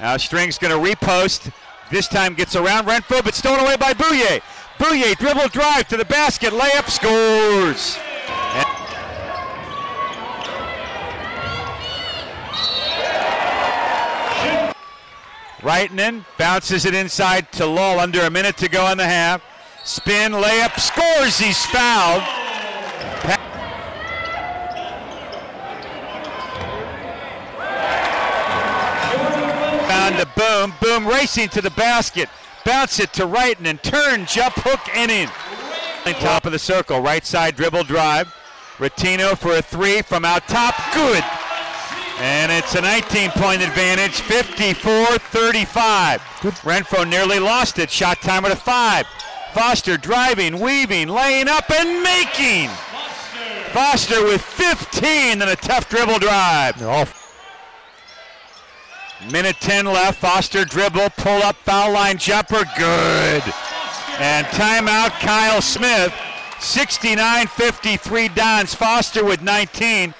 Now String's going to repost. This time gets around Renfro, but stolen away by Bouyea. Bouyea dribble drive to the basket, layup scores. Reitman bounces it inside to Lull under a minute to go in the half. Spin, layup, scores. He's fouled. Found to Boom. Boom racing to the basket. Bounce it to Reitman. Turn, jump, hook, and in. Top of the circle. Right side dribble drive. Ratinho for a three from out top. Good. And it's a 19 point advantage, 54 35. Renfro nearly lost it. Shot timer to five. Foster driving, weaving, laying up, and making. Foster with 15 and a tough dribble drive. Minute 10 left. Foster dribble, pull up, foul line jumper, good. And timeout, Kyle Smith. 69 53 Dons. Foster with 19.